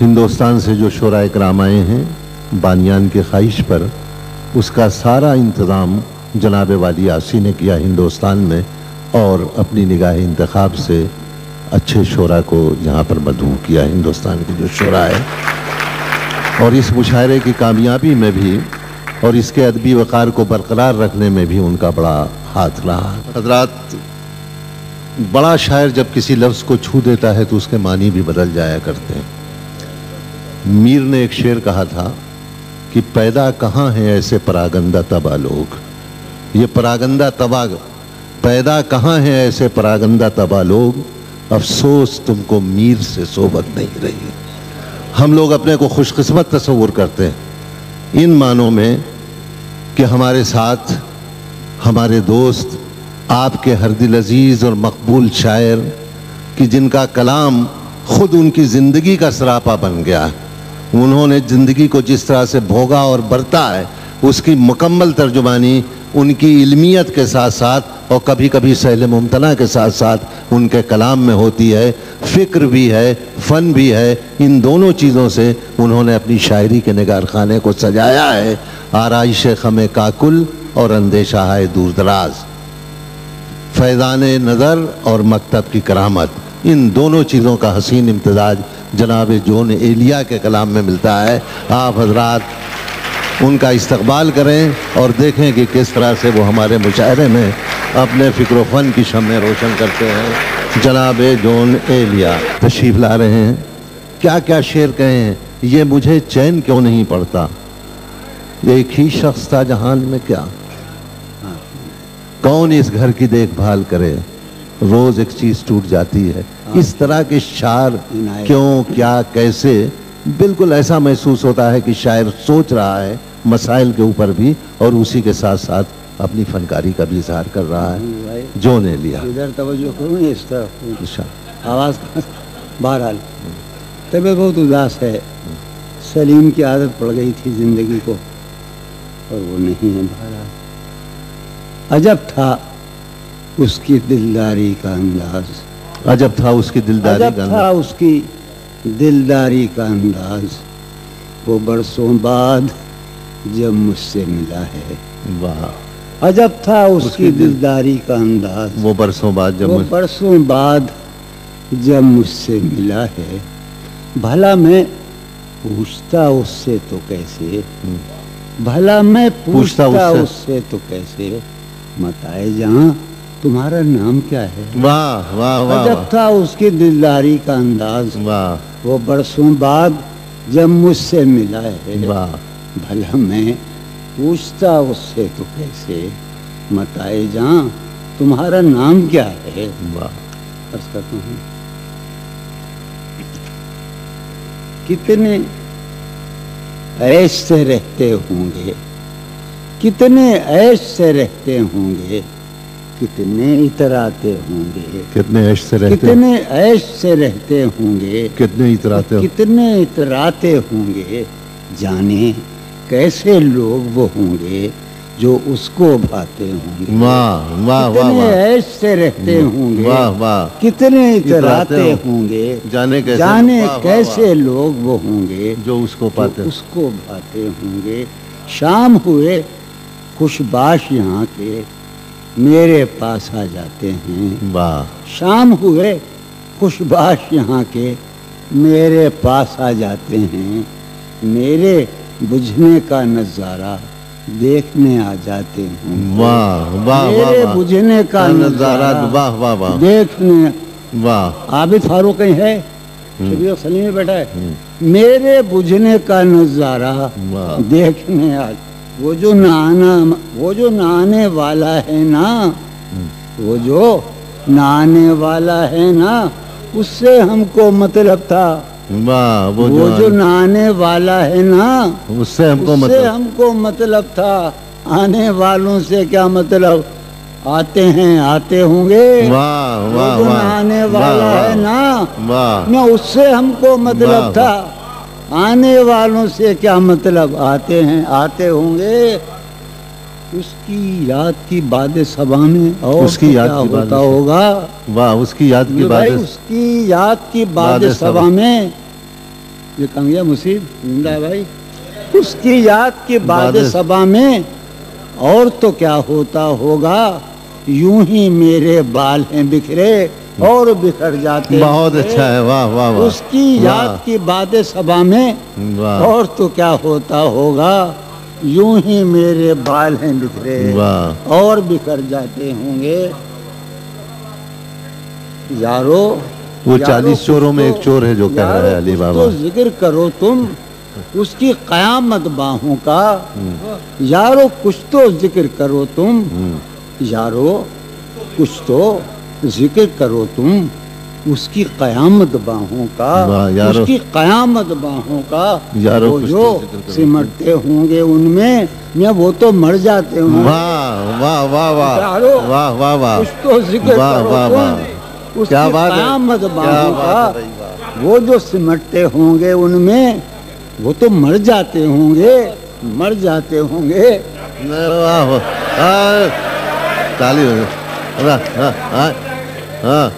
हिंदुस्तान से जो शुरा कराम आए हैं, बानियान के ख्वाहिश पर, उसका सारा इंतज़ाम जनाब वाली आसी ने किया हिंदुस्तान में और अपनी निगाह इंतखब से अच्छे शरा को यहाँ पर मधु किया हिंदुस्तान की जो शरा है और इस मुशायरे की कामयाबी में भी और इसके अदबी वक़ार को बरकरार रखने में भी उनका बड़ा हाथ रहा। हजरात, बड़ा शायर जब किसी लफ्ज़ को छू देता है तो उसके मानी भी बदल जाया करते हैं। मीर ने एक शेर कहा था कि पैदा कहाँ हैं ऐसे परागंदा तबा लोग? ये परागंदा तबा, पैदा कहाँ हैं ऐसे परागंदा तबा लोग? अफसोस, तुमको मीर से सोबत नहीं रही। हम लोग अपने को खुशकिस्मत तस्वुर करते हैं। इन मानों में कि हमारे साथ, हमारे दोस्त, आपके हर दिल अज़ीज़ और मकबूल शायर, कि जिनका कलाम खुद उनकी ज़िंदगी का सरापा बन गया है। उन्होंने ज़िंदगी को जिस तरह से भोगा और बरता है, उसकी मुकम्मल तर्जुमानी उनकी इल्मियत के साथ साथ और कभी कभी सहल मुमतना के साथ साथ उनके कलाम में होती है, फ़िक्र भी है, फ़न भी है। इन दोनों चीज़ों से उन्होंने अपनी शायरी के निगार खाने को सजाया है। आरइश खम काकुल और अंदेशा है दूर दराज फैज़ान नज़र और मकतब की करामत। इन दोनों चीज़ों का हसीन इम्तजाज जनाब जोन एलिया के कलाम में मिलता है। आप हजरात उनका इस्तकबाल करें और देखें कि किस तरह से वो हमारे मुशायरे में अपने फ़िक्र फ़न की शमें रोशन करते हैं। जनाब जोन एलिया, तशरीफ़ ला रहे हैं। क्या क्या शेर कहें ये मुझे चैन क्यों नहीं पड़ता? एक ही शख्स था जहान में क्या? कौन इस घर की देखभाल करे? रोज एक चीज़ टूट जाती है। इस तरह के शार क्यों क्या कैसे? बिल्कुल ऐसा महसूस होता है कि शायर सोच रहा है मसाइल के ऊपर भी और उसी के साथ साथ अपनी फनकारी का भी इजहार कर रहा है। जो ने लिया। इधर तवज्जो करूँ इस तरफ़। अच्छा। आवाज़ बहरहाल तबीयत बहुत उदास है। सलीम की आदत पड़ गई थी ज़िंदगी को और वो नहीं है बहरहाल। अजब था उसकी दिलदारी का अंदाज। अजब था उसकी दिलदारी अजब का था उसकी दिलदारी का अंदाज। वो बरसों बाद जब मुझसे मिला है। वाह। अजब था उसकी, उसकी दिलदारी का अंदाज। वो बरसों बाद जब वो बरसों बाद जब मुझसे मिला है। भला मैं पूछता उससे तो कैसे? भला मैं पूछता पूछता उससे- उससे तो कैसे? मताए जहाँ तुम्हारा नाम क्या है? वाह वाह वाह अजब था उसकी दिलदारी का अंदाज। वाह। वो बरसों बाद जब मुझसे मिला है वाह। भला मैं पूछता उससे तो कैसे? मताए जहाँ तुम्हारा नाम क्या है? वाह। अर्ज़ करता हूँ। कितने ऐश से रहते होंगे? कितने ऐश से रहते होंगे? कितने इतराते होंगे? कितने ऐश से रहते कितने ऐश से रहते होंगे? कितने इतराते हो कितने इतराते होंगे? जाने कैसे लोग वो होंगे जो उसको भाते होंगे? वाह वाह वाह कितने ऐश से रहते होंगे? वाह वाह। कितने इतराते होंगे? जाने कैसे जाने कैसे लोग वो होंगे जो उसको जो पाते उसको भाते होंगे? शाम हुए खुशबाश यहाँ के मेरे पास आ जाते हैं। वाह। शाम हुए खुशबाश यहाँ के मेरे पास आ जाते हैं। मेरे बुझने का नज़ारा देखने आ जाते हैं। वाह वाह वाह मेरे बुझने का नज़ारा वाह वाह वाह। देखने वाह। आबिद फारूक कहीं है? शबीर सलीम बैठा है। मेरे बुझने का नज़ारा वाह। देखने आ वो जो नहाना वो जो नहाने वाला है ना वो जो नहाने वाला है ना उससे हमको मतलब था। वाह वो वो जो नहाने वाला है ना उससे हमको उससे मतलब। हमको मतलब था। आने वालों से क्या मतलब? आते हैं आते होंगे। वाह वो वाह जो वाह नहाने वाला है ना वाह। न उससे हमको मतलब था। आने वालों से क्या मतलब? आते हैं आते होंगे। उसकी याद की बाद सभा में और उसकी याद की बात होता होगा। वाह उसकी याद की बात उसकी याद की बाद बाद सभा। में। ये कंगिया मुसीब? ज़िंदा भाई। उसकी याद की बाद- सभा में और तो क्या होता होगा? यूँ ही मेरे बाल हैं बिखरे। और बिखर जाते बहुत अच्छा है वाह वाह वाह। उसकी याद की बातें सभा में और तो क्या होता होगा यूँ ही मेरे बाल हैं बिखरे। और बिखर जाते होंगे। यारो वो चालीस चोरों में तो- एक चोर है जो कह रहा है अली बाबा। तो ज़िक्र करो तुम उसकी कयामत बाहों का। यारो कुछ तो ज़िक्र करो तुम हम्म, यारो कुछ तो ज़िक्र करो तुम उसकी कयामत बाहों का उसकी कयामत बाहों का यारो, वो जो। सिमटते होंगे उनमें या वो तो मर जाते होंगे वाह वाह वाह वाह वाह वाह वाह। कुछ तो ज़िक्र वाह करो वाह तुम। वाह। उसकी क्या कयामत बाहों का। वो जो सिमटते होंगे उनमें वो तो मर जाते होंगे मर जाते होंगे। वाह वाह। ताली हो हाँ हाँ हाँ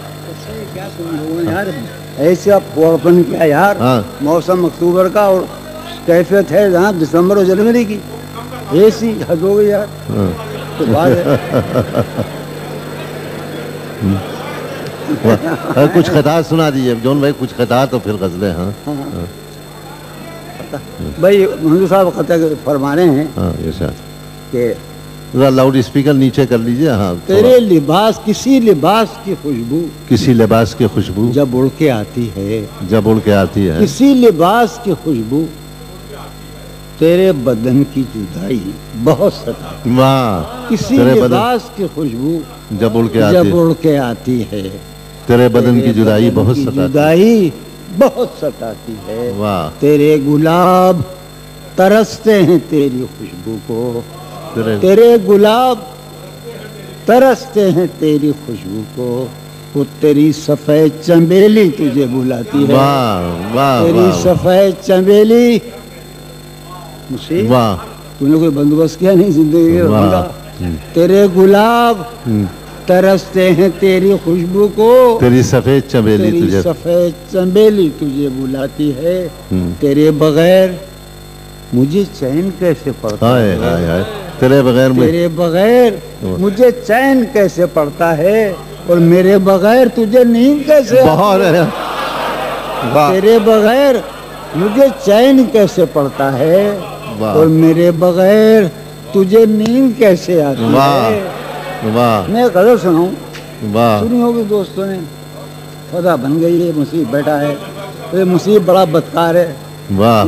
हो ऐसे आप फोड़पन क्या यार हाँ। मौसम अक्टूबर का और कैफियत है जहाँ दिसंबर और जनवरी की ऐसी हद हो गई यार हाँ। तो है हाँ, कुछ खता सुना दीजिए जोन भाई कुछ खता तो फिर गजलें हाँ भाई मंजू साहब खत फरमा रहे हैं हाँ कि जरा लाउड स्पीकर नीचे कर लीजिए। हाँ तेरे लिबास किसी लिबास की खुशबू। किसी लिबास की खुशबू। जब उड़ के आती है। जब उड़ के आती है। किसी लिबास की खुशबू। तेरे बदन की जुदाई बहुत सता वाह किसी लिबास की खुशबू। जब उड़ के आती जब है। उड़ के आती है। तेरे बदन की जुदाई बहुत की सताती जुदाई बहुत सताती है। वाह। तेरे गुलाब तरसते हैं तेरी खुशबू को। तेरे गुलाब तरसते हैं तेरी खुशबू को। वो तेरी सफ़ेद चमेली तुझे बुलाती है। वाह वाह तेरी सफ़ेद चमेली। वाह। तूने कोई बंदोबस्त किया नहीं ज़िंदगी का बंदा। तेरे गुलाब हम्म, तरसते हैं तेरी खुशबू को। तेरी सफ़ेद चमेली तुझे। सफ़ेद चमेली तुझे बुलाती है। हम्म। तेरे बगैर मुझे चैन कैसे पड़ता हाय है? हाय हाय। तेरे बगैर तेरे बगैर मुझे चैन कैसे पड़ता है? और मेरे बगैर तुझे नींद कैसे बहुत तेरे बगैर मुझे चैन कैसे पड़ता है? और मेरे बगैर तुझे नींद कैसे आती है? मैं गज़ल सुनाऊं? सुनी होगी दोस्तों ने? फदा बन गई है मुसीब बैठा है। ये मुसीब बड़ा बदकार है। वाह।